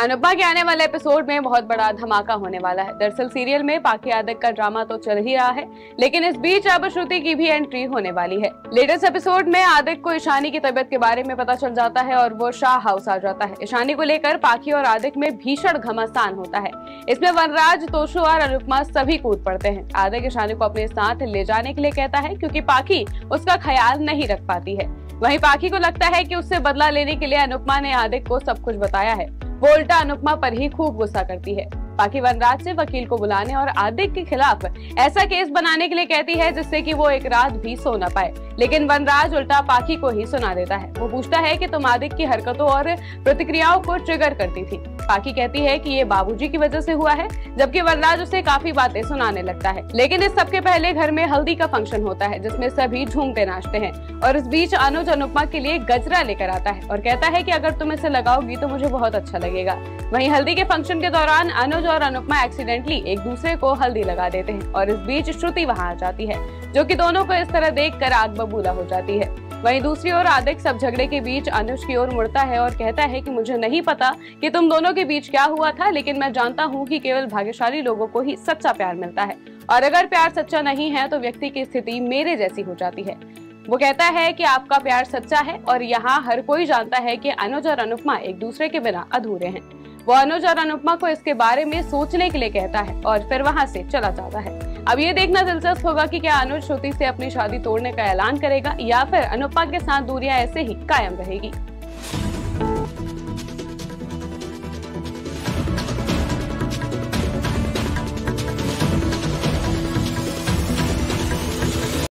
अनुपमा के आने वाले एपिसोड में बहुत बड़ा धमाका होने वाला है। दरअसल सीरियल में पाकि आदक का ड्रामा तो चल ही रहा है, लेकिन इस बीच अब श्रुति की भी एंट्री होने वाली है। लेटेस्ट एपिसोड में आदिक को ईशानी की तबियत के बारे में पता चल जाता है और वो शाह हाउस आ जाता है। ईशानी को लेकर पाखी और आदिक में भीषण घमासान होता है। इसमें वनराज, तोशु और अनुपमा सभी कूद पड़ते हैं। आदिक ईशानी को अपने साथ ले जाने के लिए कहता है, क्योंकि पाखी उसका ख्याल नहीं रख पाती है। वहीं पाखी को लगता है कि उससे बदला लेने के लिए अनुपमा ने आदिक को सब कुछ बताया है। वो उल्टा अनुपमा पर ही खूब गुस्सा करती है। बाकी वनराज से वकील को बुलाने और आदिक के खिलाफ ऐसा केस बनाने के लिए कहती है, जिससे कि वो एक रात भी सो न पाए। लेकिन वनराज उल्टा पाखी को ही सुना देता है। वो पूछता है कि तुम आदिक की हरकतों और प्रतिक्रियाओं को ट्रिगर करती थी। पाखी कहती है कि ये बाबूजी की वजह से हुआ है, जबकि वनराज उसे काफ़ी बातें सुनाने लगता है। लेकिन इस सबके पहले घर में हल्दी का फ़ंक्शन होता है, जिसमें सभी झूमते नाचते हैं और इस बीच अनुज अनुपमा के लिए गजरा लेकर आता है और कहता है की अगर तुम इसे लगाओगी तो मुझे बहुत अच्छा लगेगा। वही हल्दी के फ़ंक्शन के दौरान अनुज और अनुपमा एक्सीडेंटली एक दूसरे को हल्दी लगा देते हैं और इस बीच श्रुति वहाँ आ जाती है, जो कि दोनों को इस तरह देखकर आग बबूला हो जाती है। वहीं दूसरी ओर आदिक सब झगड़े के बीच अनुज की ओर मुड़ता है और कहता है कि मुझे नहीं पता कि तुम दोनों के बीच क्या हुआ था, लेकिन मैं जानता हूँ कि केवल भाग्यशाली लोगों को ही सच्चा प्यार मिलता है। और अगर प्यार सच्चा नहीं है तो व्यक्ति की स्थिति मेरे जैसी हो जाती है। वो कहता है कि आपका प्यार सच्चा है और यहाँ हर कोई जानता है कि अनुज और अनुपमा एक दूसरे के बिना अधूरे हैं। वो अनुज और अनुपमा को इसके बारे में सोचने के लिए कहता है और फिर वहाँ से चला जाता है। अब ये देखना दिलचस्प होगा कि क्या अनुज श्रुति से अपनी शादी तोड़ने का ऐलान करेगा या फिर अनुपमा के साथ दूरियाँ ऐसे ही कायम रहेगी।